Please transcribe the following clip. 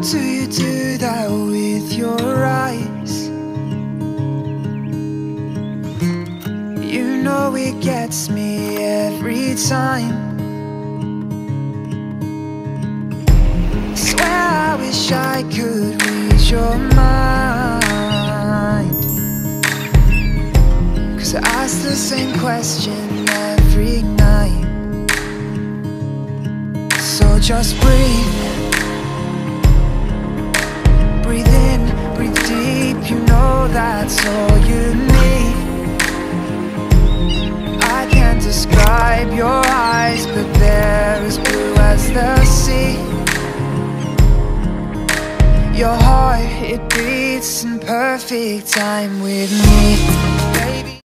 Do you do that with your eyes? You know it gets me every time. Swear I wish I could read your mind. Cause I ask the same question every night. So just breathe. That's all you need. I can't describe your eyes, but they're as blue as the sea. Your heart, it beats in perfect time with me.